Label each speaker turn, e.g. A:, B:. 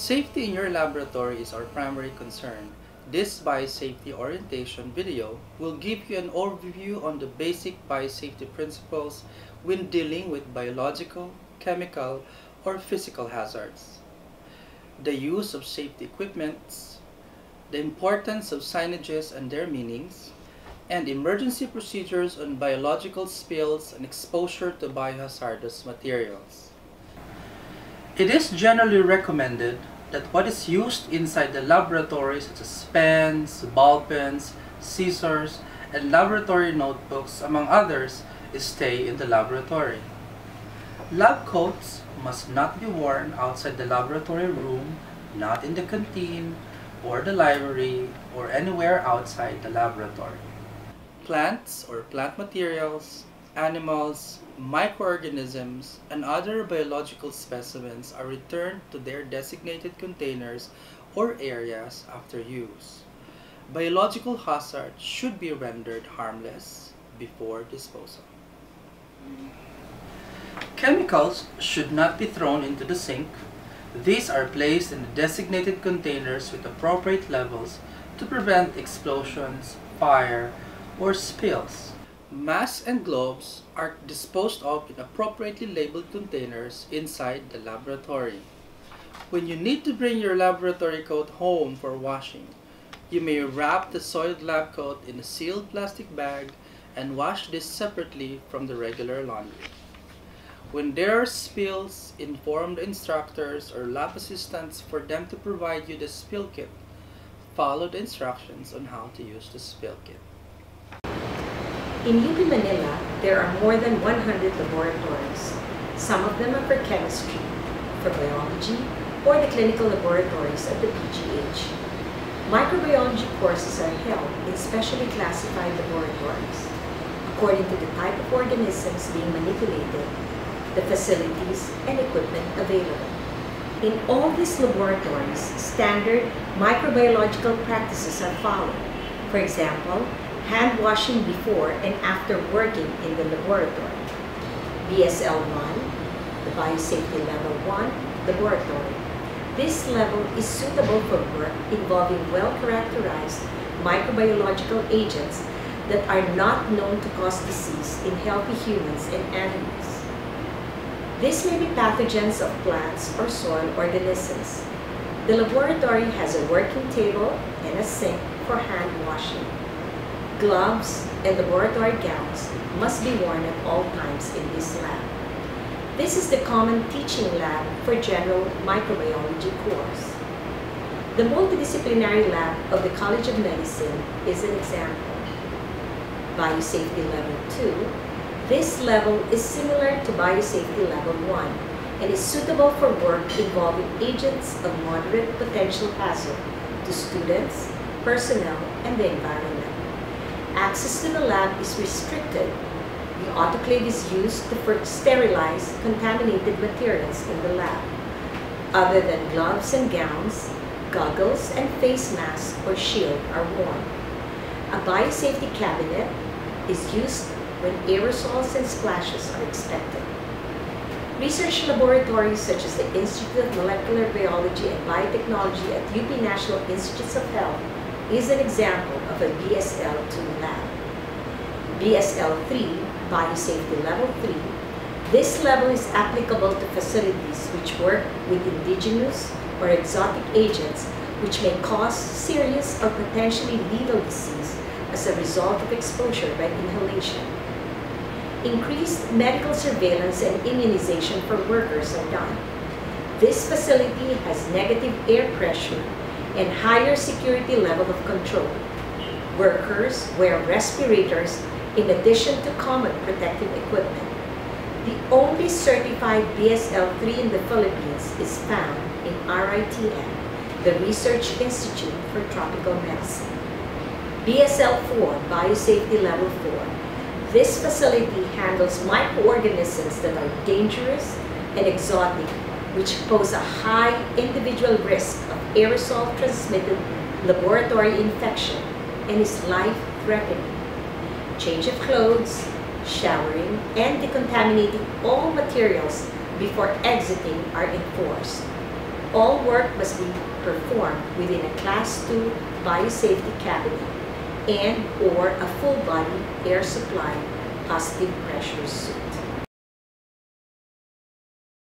A: Safety in your laboratory is our primary concern. This biosafety orientation video will give you an overview on the basic biosafety principles when dealing with biological, chemical, or physical hazards. The use of safety equipments, the importance of signages and their meanings, and emergency procedures on biological spills and exposure to biohazardous materials. It is generally recommended that what is used inside the laboratory such as pens, ball pens, scissors, and laboratory notebooks among others stay in the laboratory. Lab coats must not be worn outside the laboratory room, not in the canteen, or the library, or anywhere outside the laboratory. Plants or plant materials, animals, microorganisms, and other biological specimens are returned to their designated containers or areas after use. Biological hazards should be rendered harmless before disposal. Chemicals should not be thrown into the sink. These are placed in the designated containers with appropriate levels to prevent explosions, fire, or spills. Masks and gloves are disposed of in appropriately labeled containers inside the laboratory. When you need to bring your laboratory coat home for washing, you may wrap the soiled lab coat in a sealed plastic bag and wash this separately from the regular laundry. When there are spills, inform the instructors or lab assistants for them to provide you the spill kit. Follow the instructions on how to use the spill kit.
B: In UP Manila, there are more than 100 laboratories. Some of them are for chemistry, for biology, or the clinical laboratories at the PGH. Microbiology courses are held in specially classified laboratories according to the type of organisms being manipulated, the facilities and equipment available. In all these laboratories, standard microbiological practices are followed. For example, hand washing before and after working in the laboratory. BSL-1, the Biosafety Level 1 laboratory. This level is suitable for work involving well-characterized microbiological agents that are not known to cause disease in healthy humans and animals. This may be pathogens of plants or soil organisms. The laboratory has a working table and a sink for hand washing. Gloves and laboratory gowns must be worn at all times in this lab. This is the common teaching lab for general microbiology course. The multidisciplinary lab of the College of Medicine is an example. Biosafety Level 2, this level is similar to Biosafety Level 1 and is suitable for work involving agents of moderate potential hazard to students, personnel, and the environment. Access to the lab is restricted. The autoclave is used to sterilize contaminated materials in the lab. Other than gloves and gowns, goggles and face masks or shield are worn. A biosafety cabinet is used when aerosols and splashes are expected. Research laboratories such as the Institute of Molecular Biology and Biotechnology at UP National Institutes of Health is an example of a BSL-2 lab. BSL-3, Biosafety Level 3, this level is applicable to facilities which work with indigenous or exotic agents which may cause serious or potentially lethal disease as a result of exposure by inhalation. Increased medical surveillance and immunization for workers are done. This facility has negative air pressure and higher security level of control. Workers wear respirators in addition to common protective equipment. The only certified BSL-3 in the Philippines is found in RITM the Research Institute for Tropical Medicine. BSL-4, Biosafety Level 4. This facility handles microorganisms that are dangerous and exotic, which pose a high individual risk of aerosol-transmitted laboratory infection and is life-threatening. Change of clothes, showering, and decontaminating all materials before exiting are enforced. All work must be performed within a Class II biosafety cabinet and or a full-body air supply positive pressure suit.